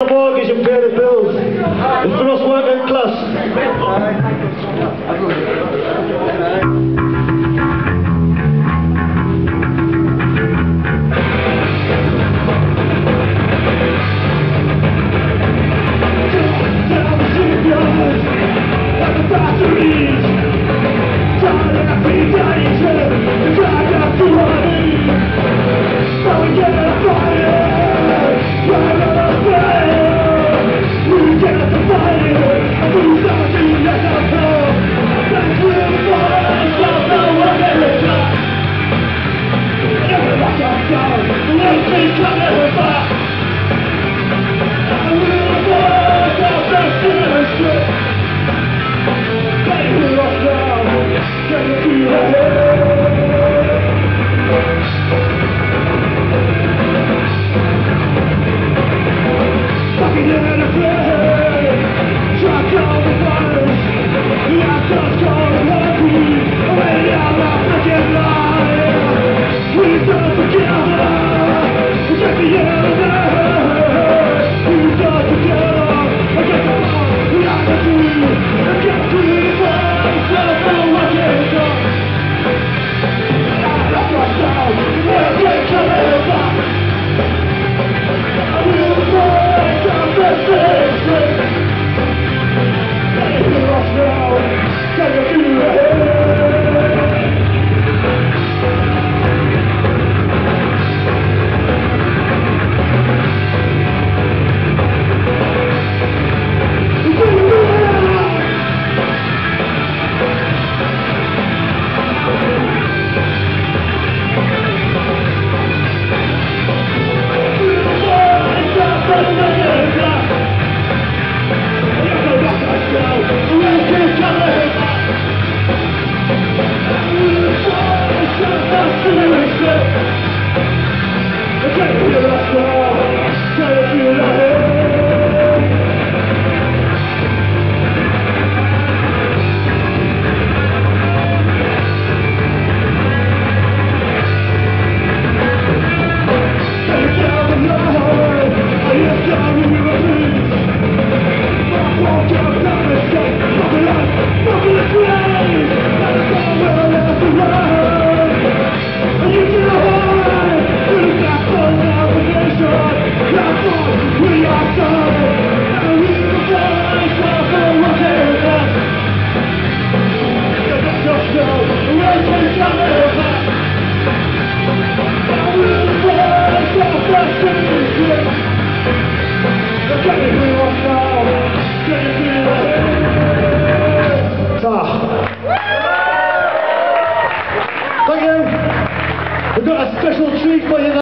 a mortgage and pay the bills. And for us working class. Thank you. Kas, kas mums šī paļinā?